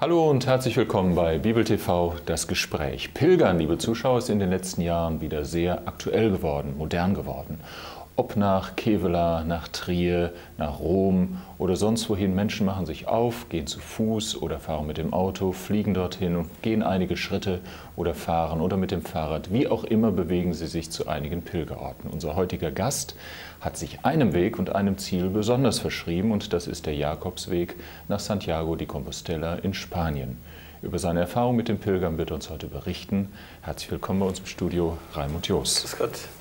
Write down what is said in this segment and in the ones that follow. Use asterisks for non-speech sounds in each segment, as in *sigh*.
Hallo und herzlich willkommen bei Bibel TV, das Gespräch. Pilgern, liebe Zuschauer, ist in den letzten Jahren wieder sehr aktuell geworden, modern geworden. Ob nach Kevela, nach Trier, nach Rom oder sonst wohin. Menschen machen sich auf, gehen zu Fuß oder fahren mit dem Auto, fliegen dorthin und gehen einige Schritte oder fahren oder mit dem Fahrrad. Wie auch immer bewegen sie sich zu einigen Pilgerorten. Unser heutiger Gast hat sich einem Weg und einem Ziel besonders verschrieben und das ist der Jakobsweg nach Santiago de Compostela in Spanien. Über seine Erfahrung mit den Pilgern wird uns heute berichten. Herzlich willkommen bei uns im Studio, Raimund Jost. Grüß Gott.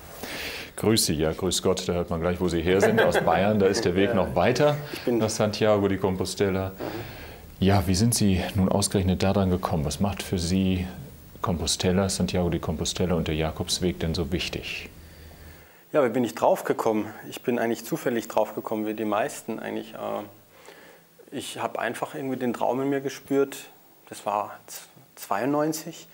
Grüß Sie, ja, grüß Gott, da hört man gleich, wo Sie her sind, aus Bayern. Da ist der Weg noch weiter nach Santiago de Compostela. Ja, wie sind Sie nun ausgerechnet daran gekommen? Was macht für Sie Compostela, Santiago de Compostela und der Jakobsweg denn so wichtig? Ja, wie bin ich draufgekommen? Ich bin eigentlich zufällig draufgekommen, wie die meisten eigentlich. Äh, ich habe einfach irgendwie den Traum in mir gespürt. Das war 92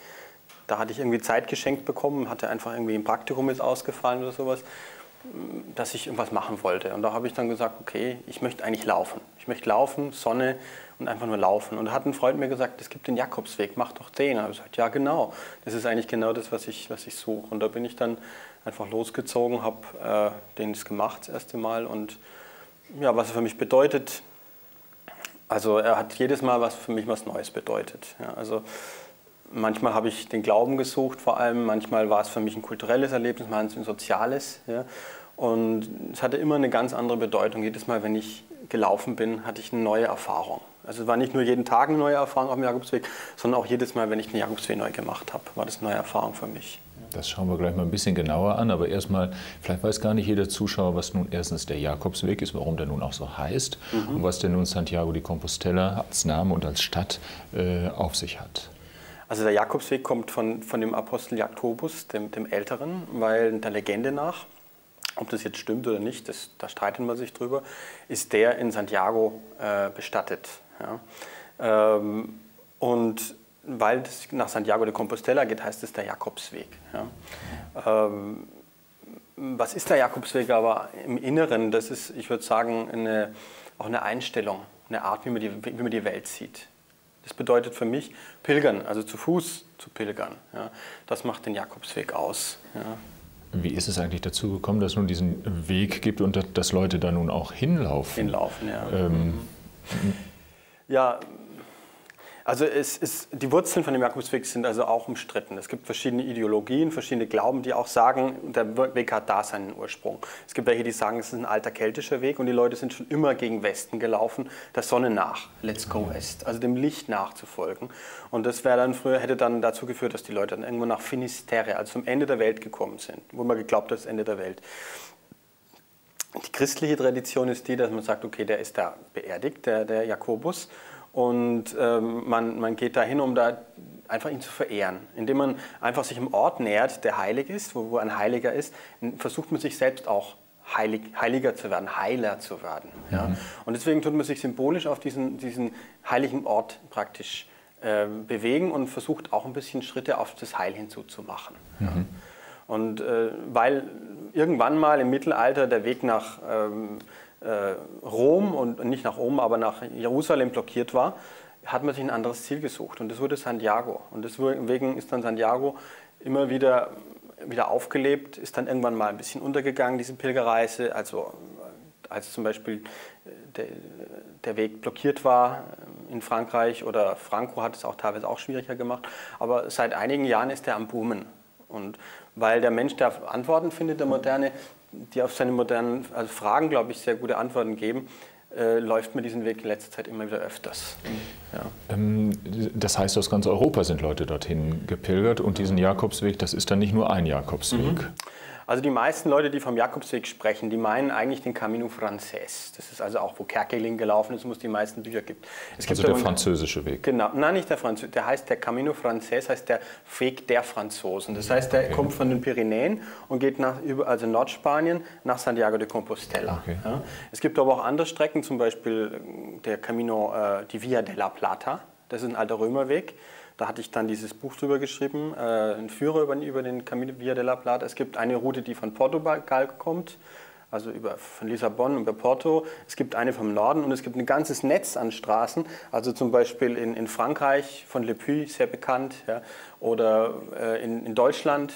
da hatte ich irgendwie Zeit geschenkt bekommen, hatte einfach irgendwie ein Praktikum ist ausgefallen oder sowas, dass ich irgendwas machen wollte. Und da habe ich dann gesagt, okay, ich möchte eigentlich laufen. Ich möchte laufen, Sonne und einfach nur laufen. Und da hat ein Freund mir gesagt, es gibt den Jakobsweg, mach doch den. Da habe ich gesagt, ja genau, das ist eigentlich genau das, was ich, was ich suche. Und da bin ich dann einfach losgezogen, habe äh, den gemacht das erste Mal. Und ja, was er für mich bedeutet, also er hat jedes Mal was für mich was Neues bedeutet. Ja, also Manchmal habe ich den Glauben gesucht, vor allem. Manchmal war es für mich ein kulturelles Erlebnis, manchmal ein soziales. Ja. Und es hatte immer eine ganz andere Bedeutung. Jedes Mal, wenn ich gelaufen bin, hatte ich eine neue Erfahrung. Also es war nicht nur jeden Tag eine neue Erfahrung auf dem Jakobsweg, sondern auch jedes Mal, wenn ich den Jakobsweg neu gemacht habe, war das eine neue Erfahrung für mich. Das schauen wir gleich mal ein bisschen genauer an, aber erstmal, vielleicht weiß gar nicht jeder Zuschauer, was nun erstens der Jakobsweg ist, warum der nun auch so heißt mhm. und was der nun Santiago de Compostela als Name und als Stadt äh, auf sich hat. Also der Jakobsweg kommt von, von dem Apostel Jakobus, dem, dem Älteren, weil der Legende nach, ob das jetzt stimmt oder nicht, das, da streitet man sich drüber, ist der in Santiago äh, bestattet. Ja. Ähm, und weil es nach Santiago de Compostela geht, heißt es der Jakobsweg. Ja. Ähm, was ist der Jakobsweg aber im Inneren? Das ist, ich würde sagen, eine, auch eine Einstellung, eine Art, wie man, die, wie man die Welt sieht. Das bedeutet für mich Pilgern, also zu Fuß zu pilgern. Ja. Das macht den Jakobsweg aus. Ja. Wie ist es eigentlich dazu gekommen, dass es nun diesen Weg gibt und dass Leute da nun auch hinlaufen? Hinlaufen, ja. Ähm, ja, also ist, die Wurzeln von dem Jakobsweg sind also auch umstritten. Es gibt verschiedene Ideologien, verschiedene Glauben, die auch sagen, der Weg hat da seinen Ursprung. Es gibt welche, die sagen, es ist ein alter keltischer Weg und die Leute sind schon immer gegen Westen gelaufen, der Sonne nach, let's go west, also dem Licht nachzufolgen. Und das wäre dann früher, hätte dann dazu geführt, dass die Leute dann irgendwo nach Finisterre, also zum Ende der Welt gekommen sind, wo man geglaubt hat, das Ende der Welt. Die christliche Tradition ist die, dass man sagt, okay, der ist da beerdigt, der, der Jakobus, und ähm, man, man geht dahin, um da einfach ihn zu verehren. Indem man einfach sich im Ort nähert, der heilig ist, wo, wo ein Heiliger ist, versucht man sich selbst auch heilig, heiliger zu werden, heiler zu werden. Ja? Mhm. Und deswegen tut man sich symbolisch auf diesen, diesen heiligen Ort praktisch äh, bewegen und versucht auch ein bisschen Schritte auf das Heil hinzuzumachen. Mhm. Ja? Und äh, weil irgendwann mal im Mittelalter der Weg nach ähm, äh, Rom und nicht nach Rom, aber nach Jerusalem blockiert war, hat man sich ein anderes Ziel gesucht und das wurde Santiago. Und deswegen ist dann Santiago immer wieder, wieder aufgelebt, ist dann irgendwann mal ein bisschen untergegangen, diese Pilgerreise. Also als zum Beispiel äh, der, der Weg blockiert war in Frankreich oder Franco hat es auch teilweise auch schwieriger gemacht. Aber seit einigen Jahren ist er am Boomen. Und weil der Mensch da Antworten findet, der Moderne, die auf seine modernen also Fragen, glaube ich, sehr gute Antworten geben, äh, läuft mir diesen Weg in letzter Zeit immer wieder öfters. Ja. Ähm, das heißt, aus ganz Europa sind Leute dorthin gepilgert und diesen Jakobsweg, das ist dann nicht nur ein Jakobsweg. Mhm. Also die meisten Leute, die vom Jakobsweg sprechen, die meinen eigentlich den Camino Frances. Das ist also auch, wo Kerkeling gelaufen ist, wo es die meisten Bücher gibt. Es also gibt der französische Weg. Genau, nein, nicht der französische. Der heißt der Camino Frances, heißt der Weg der Franzosen. Das heißt, der okay. kommt von den Pyrenäen und geht nach also Nordspanien nach Santiago de Compostela. Okay. Ja. Es gibt aber auch andere Strecken, zum Beispiel der Camino, äh, die Via de la Plata. Das ist ein alter Römerweg. Da hatte ich dann dieses Buch drüber geschrieben, äh, ein Führer über, über den Camino Via de la Plata. Es gibt eine Route, die von Portugal kommt, also über, von Lissabon über Porto. Es gibt eine vom Norden und es gibt ein ganzes Netz an Straßen, also zum Beispiel in, in Frankreich von Le Puy, sehr bekannt, ja, oder äh, in, in Deutschland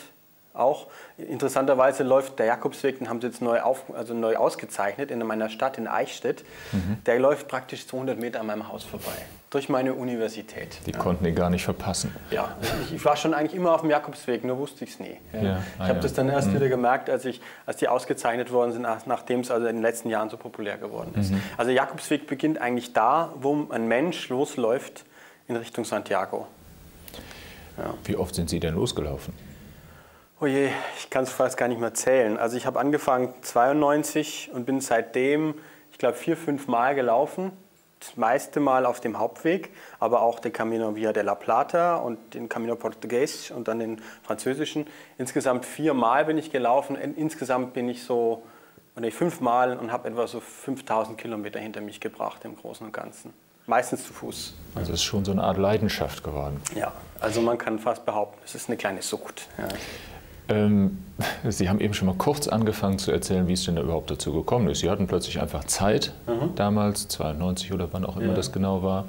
auch. Interessanterweise läuft der Jakobsweg, den haben sie jetzt neu, auf, also neu ausgezeichnet in meiner Stadt in Eichstätt. Mhm. Der läuft praktisch 200 Meter an meinem Haus vorbei, durch meine Universität. Die ja. konnten ihn gar nicht verpassen. Ja, ich, war schon eigentlich immer auf dem Jakobsweg, nur wusste ich es nie. Ja. Ja. Ah, ich habe das dann erst mhm. wieder gemerkt, als, ich, als die ausgezeichnet worden sind, nachdem es also in den letzten Jahren so populär geworden ist. Mhm. Also Jakobsweg beginnt eigentlich da, wo ein Mensch losläuft in Richtung Santiago. Wie oft sind Sie denn losgelaufen? Oh je, ich kann es fast gar nicht mehr zählen. Also ich habe angefangen 92 und bin seitdem, ich glaube, vier, fünf Mal gelaufen. Das meiste Mal auf dem Hauptweg, aber auch den Camino Via de la Plata und den Camino Portugues und dann den französischen. Insgesamt vier Mal bin ich gelaufen. Insgesamt bin ich so, oder fünf Mal und habe etwa so 5000 Kilometer hinter mich gebracht im Großen und Ganzen. Meistens zu Fuß. Also es ist schon so eine Art Leidenschaft geworden. Ja, also man kann fast behaupten, es ist eine kleine Sucht. Ja. Ähm, *laughs* Sie haben eben schon mal kurz angefangen zu erzählen, wie es denn da überhaupt dazu gekommen ist. Sie hatten plötzlich einfach Zeit, mhm. damals, 92 oder wann auch immer ja. das genau war.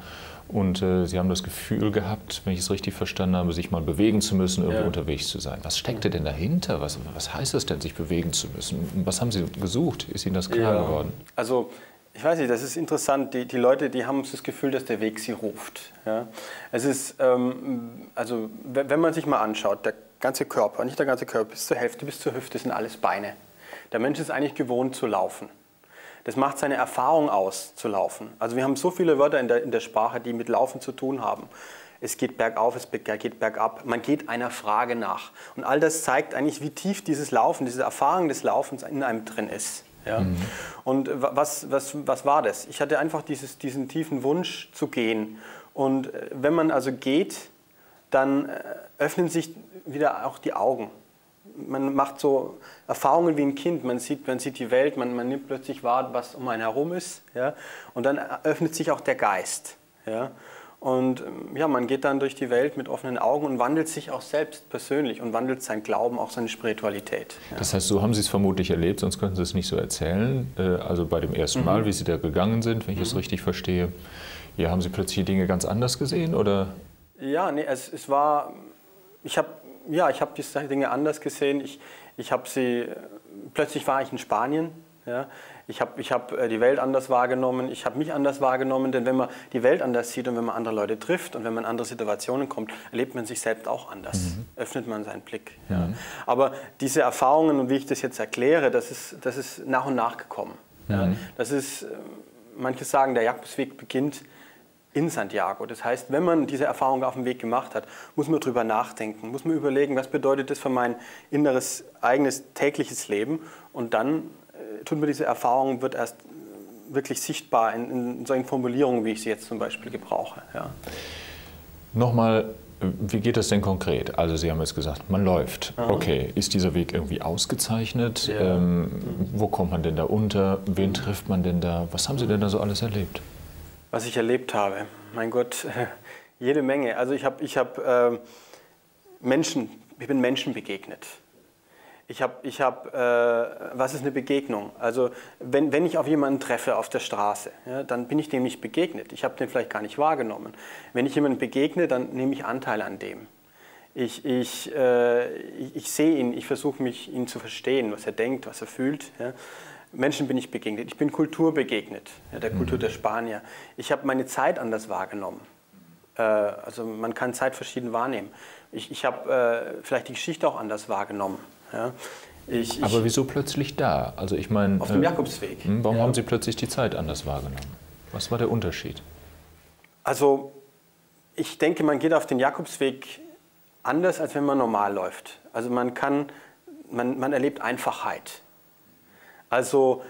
Und äh, Sie haben das Gefühl gehabt, wenn ich es richtig verstanden habe, sich mal bewegen zu müssen, irgendwo ja. unterwegs zu sein. Was steckte denn dahinter? Was, was heißt es denn, sich bewegen zu müssen? Was haben Sie gesucht? Ist Ihnen das klar ja. geworden? Also ich weiß nicht, das ist interessant. Die, die Leute, die haben das Gefühl, dass der Weg sie ruft. Ja? Es ist, ähm, also wenn man sich mal anschaut, der ganze Körper, nicht der ganze Körper, bis zur Hälfte, bis zur Hüfte sind alles Beine. Der Mensch ist eigentlich gewohnt zu laufen. Das macht seine Erfahrung aus, zu laufen. Also wir haben so viele Wörter in der, in der Sprache, die mit Laufen zu tun haben. Es geht bergauf, es geht bergab. Man geht einer Frage nach. Und all das zeigt eigentlich, wie tief dieses Laufen, diese Erfahrung des Laufens in einem drin ist. Ja? Mhm. Und was, was, was war das? Ich hatte einfach dieses, diesen tiefen Wunsch zu gehen. Und äh, wenn man also geht, dann äh, öffnen sich wieder auch die Augen. Man macht so Erfahrungen wie ein Kind. Man sieht, man sieht die Welt, man, man nimmt plötzlich wahr, was um einen herum ist. Ja? Und dann öffnet sich auch der Geist. Ja? Und ähm, ja, man geht dann durch die Welt mit offenen Augen und wandelt sich auch selbst persönlich und wandelt sein Glauben, auch seine Spiritualität. Ja. Das heißt, so haben Sie es vermutlich erlebt, sonst könnten Sie es nicht so erzählen. Äh, also bei dem ersten mhm. Mal, wie Sie da gegangen sind, wenn ich es mhm. richtig verstehe. Ja, haben Sie plötzlich die Dinge ganz anders gesehen? Oder? Ja, nee, es, es war, ich habe ja, ich habe die Dinge anders gesehen. Ich, ich habe sie, plötzlich war ich in Spanien. Ja. Ich habe ich hab äh, die Welt anders wahrgenommen, ich habe mich anders wahrgenommen, denn wenn man die Welt anders sieht und wenn man andere Leute trifft und wenn man in andere Situationen kommt, erlebt man sich selbst auch anders, mhm. öffnet man seinen Blick. Ja. Aber diese Erfahrungen und wie ich das jetzt erkläre, das ist, das ist nach und nach gekommen. Mhm. Ja. Das ist, äh, manche sagen, der Jakobsweg beginnt in Santiago. Das heißt, wenn man diese Erfahrung auf dem Weg gemacht hat, muss man darüber nachdenken, muss man überlegen, was bedeutet das für mein inneres, eigenes, tägliches Leben. Und dann äh, tut man diese Erfahrung, wird erst wirklich sichtbar in, in, solchen Formulierungen, wie ich sie jetzt zum Beispiel gebrauche. Ja. Nochmal, wie geht das denn konkret? Also Sie haben jetzt gesagt, man läuft. Aha. Okay, ist dieser Weg irgendwie ausgezeichnet? Ja. Ähm, wo kommt man denn da unter? Wen trifft man denn da? Was haben Sie denn da so alles erlebt? Was ich erlebt habe, mein Gott, *laughs* jede Menge. Also ich habe ich hab, äh, Menschen, ich bin Menschen begegnet. Ich habe, ich hab, äh, was ist eine Begegnung? Also wenn, wenn ich auf jemanden treffe auf der Straße, ja, dann bin ich dem nicht begegnet. Ich habe den vielleicht gar nicht wahrgenommen. Wenn ich jemanden begegne, dann nehme ich Anteil an dem. Ich, ich, äh, ich, ich sehe ihn, ich versuche mich ihn zu verstehen, was er denkt, was er fühlt. Ja. Menschen bin ich begegnet. Ich bin Kultur begegnet, ja, der Kultur mhm. der Spanier. Ich habe meine Zeit anders wahrgenommen. Äh, also man kann Zeit verschieden wahrnehmen. Ich, ich habe äh, vielleicht die Geschichte auch anders wahrgenommen. Ja. Ich, Aber wieso plötzlich da? Also ich meine, auf dem äh, Jakobsweg. Hm, warum ja. haben Sie plötzlich die Zeit anders wahrgenommen? Was war der Unterschied? Also ich denke, man geht auf den Jakobsweg anders, als wenn man normal läuft. Also man kann, man, man erlebt Einfachheit. Also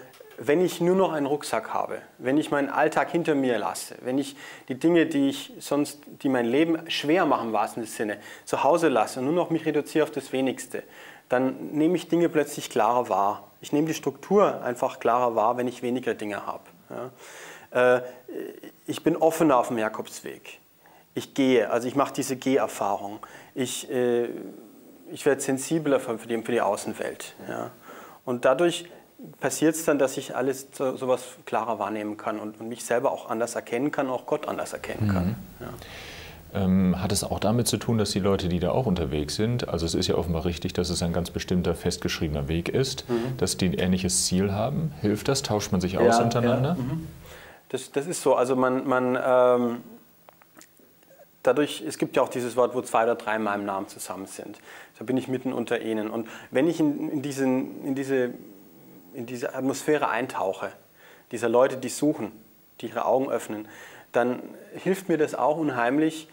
wenn ich nur noch einen Rucksack habe, wenn ich meinen Alltag hinter mir lasse, wenn ich die Dinge, die ich sonst, die mein Leben schwer machen im wahrsten Sinne, zu Hause lasse und nur noch mich reduziere auf das Wenigste, dann nehme ich Dinge plötzlich klarer wahr. Ich nehme die Struktur einfach klarer wahr, wenn ich weniger Dinge habe. Ja. Äh, ich bin offener auf dem Jakobsweg. Ich gehe, also ich mache diese Geherfahrung. Ich, äh, ich werde sensibler für die, für die Außenwelt. Ja. Und dadurch passiert es dann, dass ich alles so, sowas klarer wahrnehmen kann und, und, mich selber auch anders erkennen kann, auch Gott anders erkennen kann. Mhm. Ja. Ähm, hat es auch damit zu tun, dass die Leute, die da auch unterwegs sind, also es ist ja offenbar richtig, dass es ein ganz bestimmter festgeschriebener Weg ist, mhm. dass die ein ähnliches Ziel haben? Hilft das? Tauscht man sich aus ja, untereinander? Ja. Mhm. Das, das, ist so. Also man, man ähm, dadurch, es gibt ja auch dieses Wort, wo zwei oder drei in meinem Namen zusammen sind. Da bin ich mitten unter ihnen. Und wenn ich in, in, diesen, in diese in diese Atmosphäre eintauche, dieser Leute, die suchen, die ihre Augen öffnen, dann hilft mir das auch unheimlich,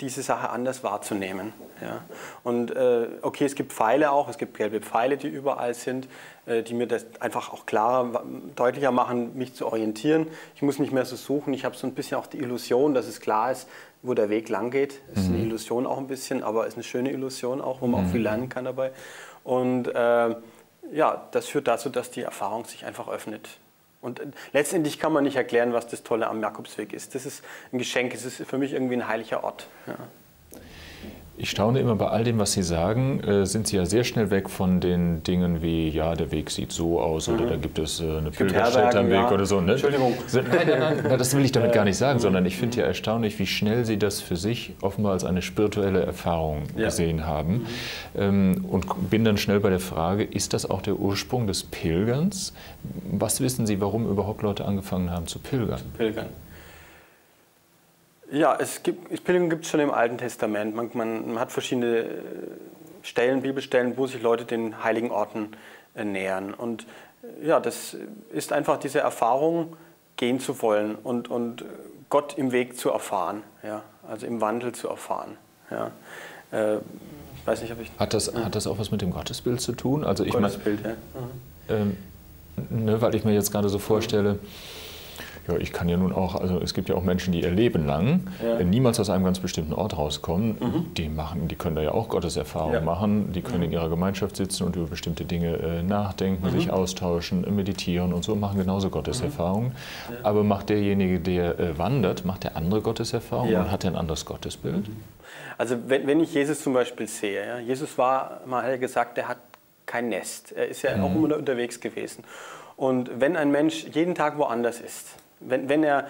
diese Sache anders wahrzunehmen. Ja. Und äh, okay, es gibt Pfeile auch, es gibt gelbe Pfeile, die überall sind, äh, die mir das einfach auch klarer, deutlicher machen, mich zu orientieren. Ich muss nicht mehr so suchen, ich habe so ein bisschen auch die Illusion, dass es klar ist, wo der Weg lang geht. Ist eine mhm. Illusion auch ein bisschen, aber ist eine schöne Illusion auch, wo man mhm. auch viel lernen kann dabei. Und äh, ja, das führt dazu, dass die Erfahrung sich einfach öffnet. Und letztendlich kann man nicht erklären, was das Tolle am Jakobsweg ist. Das ist ein Geschenk, es ist für mich irgendwie ein heiliger Ort. Ja. Ich staune immer bei all dem, was Sie sagen, äh, sind Sie ja sehr schnell weg von den Dingen wie, ja, der Weg sieht so aus mhm. oder da gibt es äh, eine Pilgerstätte am Weg ja. oder so. Ne? Entschuldigung. *laughs* Nein, nein, nein, das will ich damit gar nicht sagen, sondern ich finde ja erstaunlich, wie schnell Sie das für sich offenbar als eine spirituelle Erfahrung ja. gesehen haben. Mhm. Ähm, und bin dann schnell bei der Frage, ist das auch der Ursprung des Pilgerns? Was wissen Sie, warum überhaupt Leute angefangen haben zu pilgern? Pilgern. Ja, es gibt, Pilgerung gibt es schon im Alten Testament. Man, man, hat verschiedene äh, Stellen, Bibelstellen, wo sich Leute den heiligen Orten äh, nähern. Und äh, ja, das ist einfach diese Erfahrung, gehen zu wollen und, und Gott im Weg zu erfahren, ja, also im Wandel zu erfahren. Ja. Äh, ich weiß nicht, ob ich. Hat das, ja. hat das auch was mit dem Gottesbild zu tun? Also ich Gottesbild, mein, ja. Mhm. Ähm, ne, weil ich mir jetzt gerade so vorstelle, ja, ich kann ja nun auch, also es gibt ja auch Menschen, die ihr Leben lang ja. niemals aus einem ganz bestimmten Ort rauskommen. Mhm. Die, machen, die können da ja auch Gotteserfahrung ja. machen. Die können mhm. in ihrer Gemeinschaft sitzen und über bestimmte Dinge äh, nachdenken, mhm. sich austauschen, meditieren und so, machen genauso Gotteserfahrungen. Mhm. Ja. Aber macht derjenige, der äh, wandert, macht der andere Gotteserfahrungen und hat er ein anderes Gottesbild? Mhm. Also wenn, wenn ich Jesus zum Beispiel sehe, Jesus war, mal gesagt, er hat kein Nest. Er ist ja auch mhm. immer unterwegs gewesen. Und wenn ein Mensch jeden Tag woanders ist, wenn, wenn er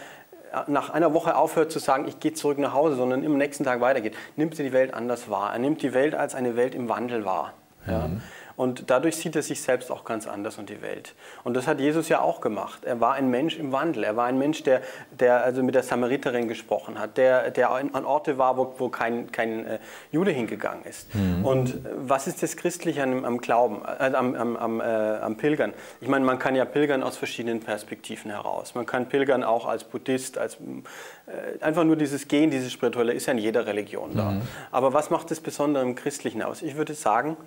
nach einer Woche aufhört zu sagen, ich gehe zurück nach Hause, sondern im nächsten Tag weitergeht, nimmt er die Welt anders wahr. Er nimmt die Welt als eine Welt im Wandel wahr. Ja? Mhm. Und dadurch sieht er sich selbst auch ganz anders und die Welt. Und das hat Jesus ja auch gemacht. Er war ein Mensch im Wandel. Er war ein Mensch, der, der also mit der Samariterin gesprochen hat, der, der an Orte war, wo, wo kein, kein äh, Jude hingegangen ist. Mhm. Und was ist das Christliche am, am Glauben, äh, am, am, am, äh, am Pilgern? Ich meine, man kann ja pilgern aus verschiedenen Perspektiven heraus. Man kann pilgern auch als Buddhist, als äh, einfach nur dieses Gehen, dieses Spirituelle ist ja in jeder Religion da. Mhm. Aber was macht das Besondere im Christlichen aus? Ich würde sagen,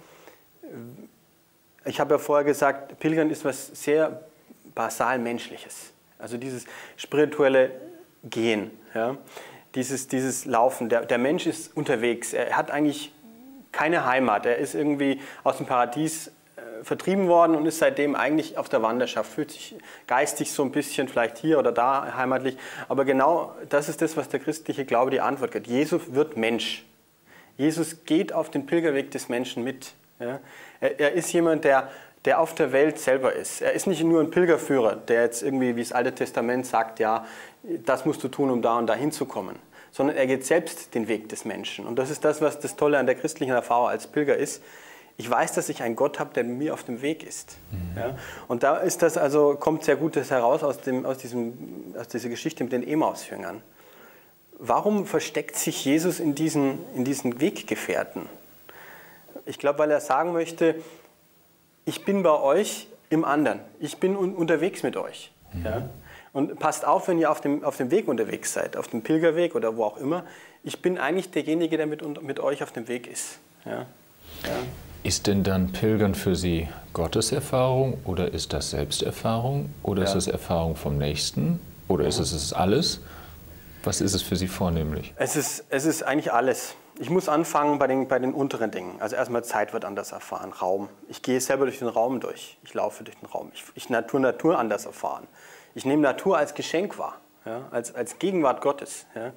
ich habe ja vorher gesagt, Pilgern ist was sehr basal Menschliches. Also dieses spirituelle Gehen, ja? dieses, dieses Laufen. Der, der Mensch ist unterwegs. Er hat eigentlich keine Heimat. Er ist irgendwie aus dem Paradies äh, vertrieben worden und ist seitdem eigentlich auf der Wanderschaft, fühlt sich geistig so ein bisschen vielleicht hier oder da heimatlich. Aber genau das ist das, was der christliche Glaube die Antwort gibt. Jesus wird Mensch. Jesus geht auf den Pilgerweg des Menschen mit. Ja? Er, er ist jemand, der, der auf der Welt selber ist. Er ist nicht nur ein Pilgerführer, der jetzt irgendwie, wie das Alte Testament sagt, ja, das musst du tun, um da und da hinzukommen, sondern er geht selbst den Weg des Menschen. Und das ist das, was das Tolle an der christlichen Erfahrung als Pilger ist. Ich weiß, dass ich einen Gott habe, der mit mir auf dem Weg ist. Mhm. Ja? Und da ist das also, kommt sehr gut das heraus aus, dem, aus, diesem, aus dieser Geschichte mit den Emaus-Jüngern. Warum versteckt sich Jesus in diesen, in diesen Weggefährten? Ich glaube, weil er sagen möchte, ich bin bei euch im anderen. Ich bin un unterwegs mit euch. Mhm. Ja? Und passt auf, wenn ihr auf dem, auf dem Weg unterwegs seid, auf dem Pilgerweg oder wo auch immer. Ich bin eigentlich derjenige, der mit, mit euch auf dem Weg ist. Ja? Ja. Ist denn dann Pilgern für Sie Gotteserfahrung oder ist das Selbsterfahrung oder ist es Erfahrung vom Nächsten oder ist es, ist es alles? Was ist es für Sie vornehmlich? Es ist, es ist eigentlich alles. Ich muss anfangen bei den, bei den unteren Dingen. Also erstmal Zeit wird anders erfahren, Raum. Ich gehe selber durch den Raum durch. Ich laufe durch den Raum. Ich, ich Natur, Natur anders erfahren. Ich nehme Natur als Geschenk wahr, ja, als, als Gegenwart Gottes. Ja.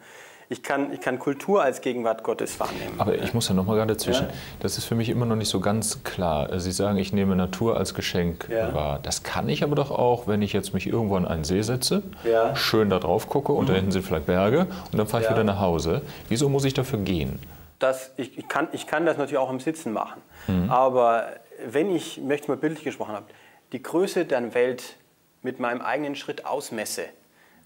Ich kann, ich kann Kultur als Gegenwart Gottes wahrnehmen. Aber ich muss ja noch mal gerade dazwischen. Ja. Das ist für mich immer noch nicht so ganz klar. Sie sagen, ich nehme Natur als Geschenk ja. wahr. Das kann ich aber doch auch, wenn ich jetzt mich irgendwo an einen See setze, ja. schön da drauf gucke und mhm. da hinten sind vielleicht Berge und dann fahre ich wieder nach Hause. Wieso muss ich dafür gehen? Das, ich, ich, kann, ich kann das natürlich auch im Sitzen machen. Mhm. Aber wenn ich, möchte mal bildlich gesprochen haben, die Größe der Welt mit meinem eigenen Schritt ausmesse,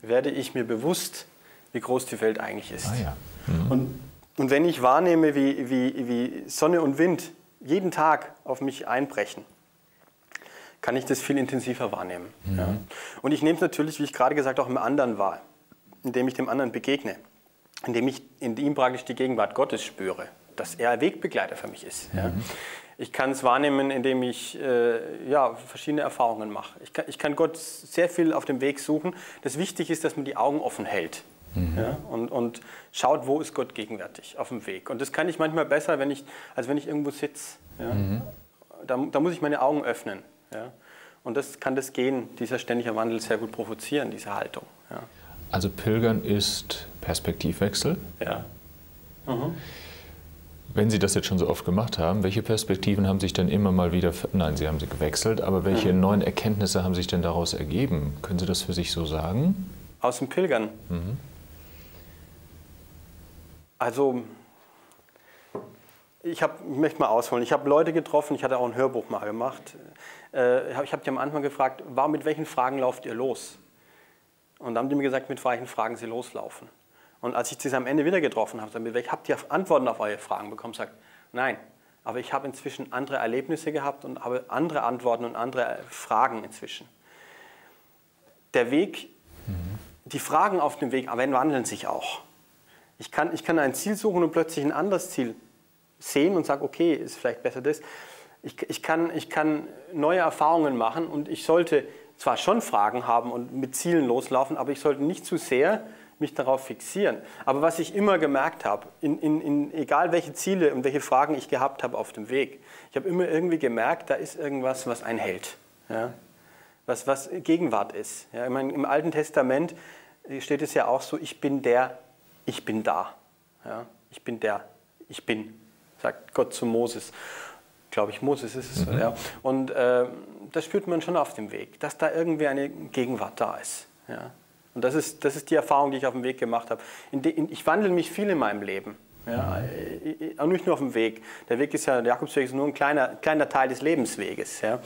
werde ich mir bewusst, wie groß die Welt eigentlich ist. Ah, ja. mhm. und, und wenn ich wahrnehme, wie, wie, wie Sonne und Wind jeden Tag auf mich einbrechen, kann ich das viel intensiver wahrnehmen. Mhm. Ja. Und ich nehme es natürlich, wie ich gerade gesagt habe, auch im anderen wahr, indem ich dem anderen begegne, indem ich in ihm praktisch die Gegenwart Gottes spüre, dass er ein Wegbegleiter für mich ist. Mhm. Ja. Ich kann es wahrnehmen, indem ich äh, ja, verschiedene Erfahrungen mache. Ich kann, ich kann, Gott sehr viel auf dem Weg suchen. Das Wichtige ist, dass man die Augen offen hält mhm. ja, und, und, schaut, wo ist Gott gegenwärtig auf dem Weg. Und das kann ich manchmal besser, wenn ich, als wenn ich irgendwo sitze. Ja. Mhm. Da, da, muss ich meine Augen öffnen. Ja. Und das kann das Gehen, dieser ständige Wandel sehr gut provozieren, diese Haltung. Ja. Also Pilgern ist Perspektivwechsel. Ja. Mhm. Wenn Sie das jetzt schon so oft gemacht haben, welche Perspektiven haben sich denn immer mal wieder, nein, Sie haben sie gewechselt, aber welche mhm. neuen Erkenntnisse haben sich denn daraus ergeben? Können Sie das für sich so sagen? Aus dem Pilgern? Mhm. Also, ich, hab, ich möchte mal ausholen. Ich habe Leute getroffen, ich hatte auch ein Hörbuch mal gemacht. Äh, ich habe die am Anfang gefragt, warum, mit welchen Fragen lauft ihr los? Und dann haben die mir gesagt, mit welchen Fragen sie loslaufen. Und als ich sie am Ende wieder getroffen habe, ich, habt ihr Antworten auf eure Fragen bekommen? Sagt, nein, aber ich habe inzwischen andere Erlebnisse gehabt und habe andere Antworten und andere Fragen inzwischen. Der Weg, mhm. die Fragen auf dem Weg, aber wandeln sich auch. Ich kann, ich kann ein Ziel suchen und plötzlich ein anderes Ziel sehen und sagen, okay, ist vielleicht besser das. Ich, ich, kann, ich kann neue Erfahrungen machen und ich sollte zwar schon Fragen haben und mit Zielen loslaufen, aber ich sollte nicht zu sehr mich darauf fixieren. Aber was ich immer gemerkt habe, in, in, in, egal welche Ziele und welche Fragen ich gehabt habe auf dem Weg, ich habe immer irgendwie gemerkt, da ist irgendwas, was einen hält. Ja? Was, was Gegenwart ist. Ja? Ich meine, Im Alten Testament steht es ja auch so, ich bin der, ich bin da. Ja? Ich bin der, ich bin, sagt Gott zu Moses. Glaube ich, Moses ist es. Mhm. Ja? Und äh, das spürt man schon auf dem Weg, dass da irgendwie eine Gegenwart da ist. Ja? Und das ist, das ist die Erfahrung, die ich auf dem Weg gemacht habe. In de, in, ich wandle mich viel in meinem Leben. Ja, auch nicht nur auf dem Weg. Der Weg ist ja, der Jakobsweg ist nur ein kleiner, kleiner Teil des Lebensweges. Ja.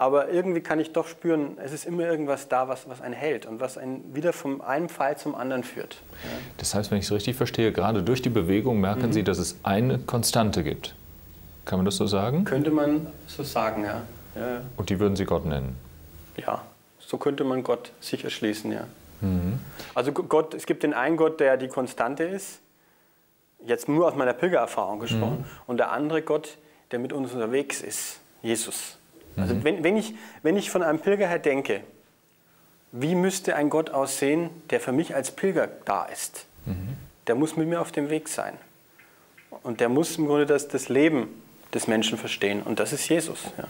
Aber irgendwie kann ich doch spüren, es ist immer irgendwas da, was, was einen hält und was einen wieder vom einen Pfeil zum anderen führt. Ja. Das heißt, wenn ich es richtig verstehe, gerade durch die Bewegung merken mhm. Sie, dass es eine Konstante gibt. Kann man das so sagen? Könnte man so sagen, ja. ja. Und die würden Sie Gott nennen? Ja, so könnte man Gott sicher schließen, ja. Mhm. Also Gott, es gibt den einen Gott, der die Konstante ist, jetzt nur aus meiner Pilgererfahrung gesprochen, mhm. und der andere Gott, der mit uns unterwegs ist, Jesus. Also mhm. wenn, wenn, ich, wenn ich von einem Pilger her denke, wie müsste ein Gott aussehen, der für mich als Pilger da ist? Mhm. Der muss mit mir auf dem Weg sein. Und der muss im Grunde das, das Leben des Menschen verstehen. Und das ist Jesus. Ja.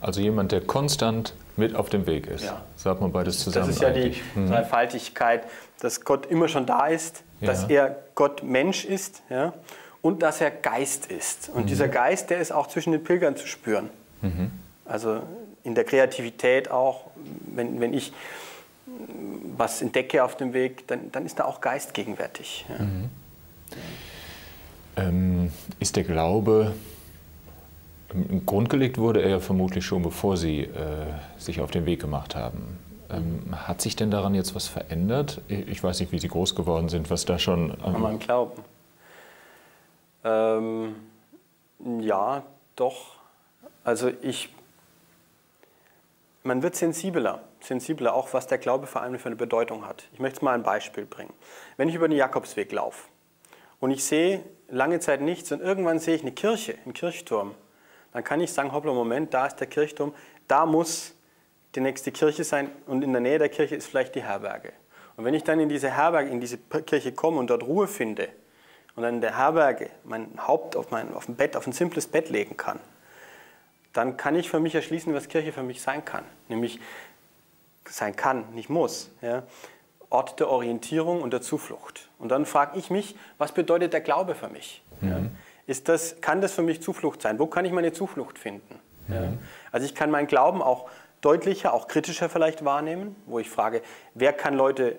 Also jemand, der konstant mit auf dem Weg ist. Ja. Sagt man beides zusammen. Das ist ja eigentlich. die hm. Dreifaltigkeit, dass Gott immer schon da ist, ja. dass er Gott Mensch ist ja, und dass er Geist ist. Und mhm. dieser Geist, der ist auch zwischen den Pilgern zu spüren. Mhm. Also in der Kreativität auch, wenn, wenn ich was entdecke auf dem Weg, dann, dann ist da auch Geist gegenwärtig. Ja. Mhm. Ähm, ist der Glaube Grundgelegt wurde er ja vermutlich schon, bevor Sie äh, sich auf den Weg gemacht haben. Ähm, hat sich denn daran jetzt was verändert? Ich weiß nicht, wie Sie groß geworden sind, was da schon. Ähm An meinem Glauben. Ähm, ja, doch. Also ich. Man wird sensibler, sensibler auch, was der Glaube vor allem für eine Bedeutung hat. Ich möchte mal ein Beispiel bringen. Wenn ich über den Jakobsweg laufe und ich sehe lange Zeit nichts und irgendwann sehe ich eine Kirche, einen Kirchturm, dann kann ich sagen, hoppla, Moment, da ist der Kirchturm, da muss die nächste Kirche sein und in der Nähe der Kirche ist vielleicht die Herberge. Und wenn ich dann in diese Herberge, in diese Kirche komme und dort Ruhe finde und dann in der Herberge mein Haupt auf, mein, auf ein Bett, auf ein simples Bett legen kann, dann kann ich für mich erschließen, was Kirche für mich sein kann. Nämlich sein kann, nicht muss. Ja? Ort der Orientierung und der Zuflucht. Und dann frage ich mich, was bedeutet der Glaube für mich? Mhm. Ja. Ist das, kann das für mich Zuflucht sein? Wo kann ich meine Zuflucht finden? Mhm. Ja. Also ich kann meinen Glauben auch deutlicher, auch kritischer vielleicht wahrnehmen, wo ich frage, wer kann Leute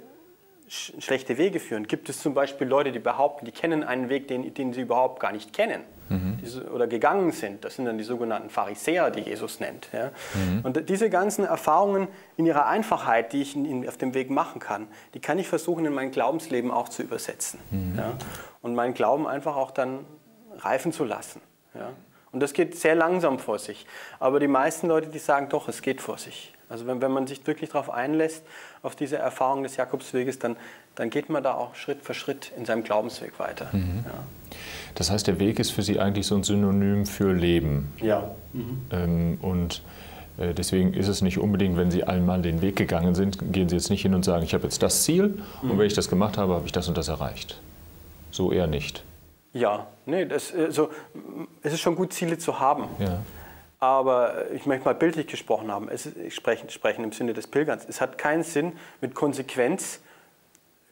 schlechte Wege führen? Gibt es zum Beispiel Leute, die behaupten, die kennen einen Weg, den, den sie überhaupt gar nicht kennen mhm. die, oder gegangen sind? Das sind dann die sogenannten Pharisäer, die Jesus nennt. Ja? Mhm. Und diese ganzen Erfahrungen in ihrer Einfachheit, die ich in, auf dem Weg machen kann, die kann ich versuchen, in mein Glaubensleben auch zu übersetzen. Mhm. Ja? Und meinen Glauben einfach auch dann reifen zu lassen. Ja? Und das geht sehr langsam vor sich. Aber die meisten Leute, die sagen doch, es geht vor sich. Also wenn, wenn man sich wirklich darauf einlässt, auf diese Erfahrung des Jakobsweges, dann, dann geht man da auch Schritt für Schritt in seinem Glaubensweg weiter. Mhm. Ja. Das heißt, der Weg ist für Sie eigentlich so ein Synonym für Leben. Ja. Mhm. Ähm, und äh, deswegen ist es nicht unbedingt, wenn Sie einmal den Weg gegangen sind, gehen Sie jetzt nicht hin und sagen, ich habe jetzt das Ziel mhm. und wenn ich das gemacht habe, habe ich das und das erreicht. So eher nicht. Ja, nee, das, also, es ist schon gut, Ziele zu haben. Ja. Aber ich möchte mal bildlich gesprochen haben, es ist, ich spreche, spreche im Sinne des Pilgerns. Es hat keinen Sinn, mit Konsequenz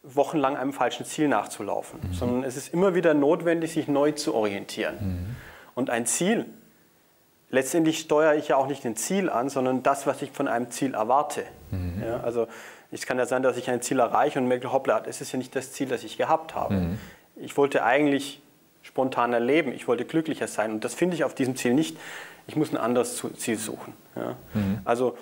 wochenlang einem falschen Ziel nachzulaufen, mhm. sondern es ist immer wieder notwendig, sich neu zu orientieren. Mhm. Und ein Ziel, letztendlich steuere ich ja auch nicht ein Ziel an, sondern das, was ich von einem Ziel erwarte. Mhm. Ja, also es kann ja sein, dass ich ein Ziel erreiche und merke, hoppla, das ist ja nicht das Ziel, das ich gehabt habe. Mhm. Ich wollte eigentlich spontaner leben, ich wollte glücklicher sein und das finde ich auf diesem Ziel nicht ich muss ein anderes Ziel suchen. Ja? Mhm. Also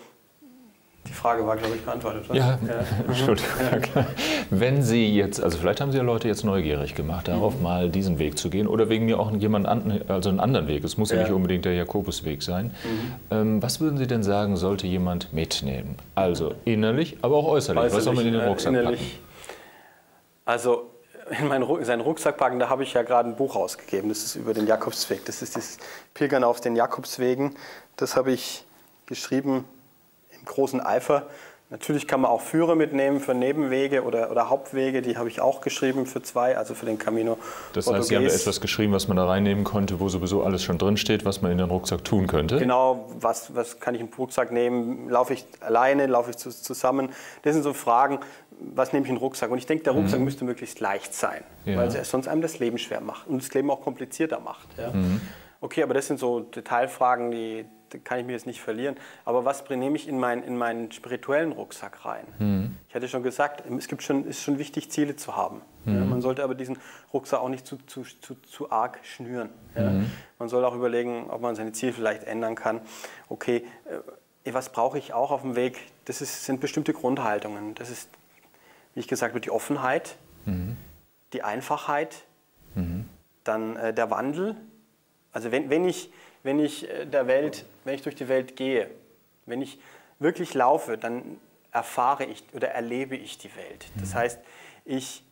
die Frage war, glaube ich, beantwortet. Oder? Ja, ja. *laughs* Entschuldigung. *laughs* Ja. Wenn Sie jetzt, also vielleicht haben Sie ja Leute jetzt neugierig gemacht, darauf mhm. mal diesen Weg zu gehen oder wegen mir auch jemand also einen anderen Weg. Es muss ja, nicht unbedingt der Jakobusweg sein. Mhm. Ähm, was würden Sie denn sagen, sollte jemand mitnehmen? Also innerlich, aber auch äußerlich. äußerlich was soll man in den Rucksack innerlich. packen? Also in meinen, seinen Rucksack packen, da habe ich ja gerade ein Buch rausgegeben. Das ist über den Jakobsweg. Das ist das Pilgern auf den Jakobswegen. Das habe ich geschrieben im großen Eifer. Natürlich kann man auch Führer mitnehmen für Nebenwege oder, oder Hauptwege. Die habe ich auch geschrieben für zwei, also für den Camino. Das heißt, Sie haben etwas geschrieben, was man da reinnehmen konnte, wo sowieso alles schon drinsteht, was man in den Rucksack tun könnte? Genau, was, was kann ich im Rucksack nehmen? Laufe ich alleine, laufe ich zusammen? Das sind so Fragen, was nehme ich in den Rucksack? Und ich denke, der Rucksack mhm. müsste möglichst leicht sein, ja. weil es sonst einem das Leben schwer macht und das Leben auch komplizierter macht. Ja? Mhm. Okay, aber das sind so Detailfragen, die, die, kann ich mir jetzt nicht verlieren. Aber was nehme ich in, mein, in meinen spirituellen Rucksack rein? Mhm. Ich hatte schon gesagt, es gibt schon, ist schon wichtig, Ziele zu haben. Ja? Mhm. Man sollte aber diesen Rucksack auch nicht zu, zu, zu, zu arg schnüren. Mhm. Man soll auch überlegen, ob man seine Ziele vielleicht ändern kann. Okay, äh, was brauche ich auch auf dem Weg? Das ist, sind bestimmte Grundhaltungen. Das ist wie ich gesagt habe, die Offenheit, mhm. die Einfachheit, mhm. dann äh, der Wandel. Also wenn, wenn, ich, wenn, ich äh, der Welt, wenn ich durch die Welt gehe, wenn ich wirklich laufe, dann erfahre ich oder erlebe ich die Welt. Das mhm. heißt, ich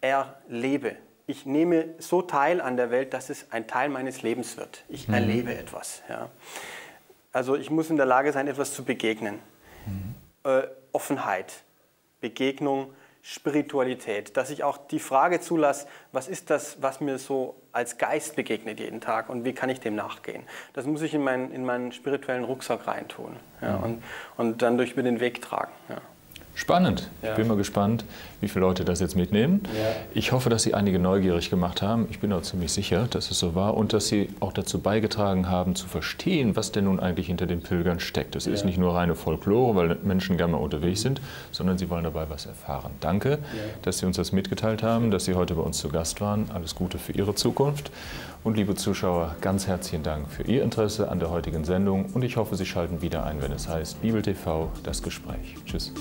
erlebe. Ich nehme so teil an der Welt, dass es ein Teil meines Lebens wird. Ich mhm. erlebe etwas. Ja. Also ich muss in der Lage sein, etwas zu begegnen. Mhm. Äh, Offenheit, Begegnung, Spiritualität, dass ich auch die Frage zulasse, was ist das, was mir so als Geist begegnet jeden Tag und wie kann ich dem nachgehen? Das muss ich in meinen, in meinen spirituellen Rucksack reintun ja, mhm. und, und dann durch über den Weg tragen. Ja. Spannend. Ja. Ich bin mal gespannt, wie viele Leute das jetzt mitnehmen. Ja. Ich hoffe, dass Sie einige neugierig gemacht haben. Ich bin auch ziemlich sicher, dass es so war und dass Sie auch dazu beigetragen haben, zu verstehen, was denn nun eigentlich hinter den Pilgern steckt. Es ja. ist nicht nur reine Folklore, weil Menschen gerne mal unterwegs sind, sondern sie wollen dabei was erfahren. Danke, dass Sie uns das mitgeteilt haben, dass Sie heute bei uns zu Gast waren. Alles Gute für Ihre Zukunft. Und liebe Zuschauer, ganz herzlichen Dank für Ihr Interesse an der heutigen Sendung und ich hoffe, Sie schalten wieder ein, wenn es heißt Bibel TV, das Gespräch. Tschüss.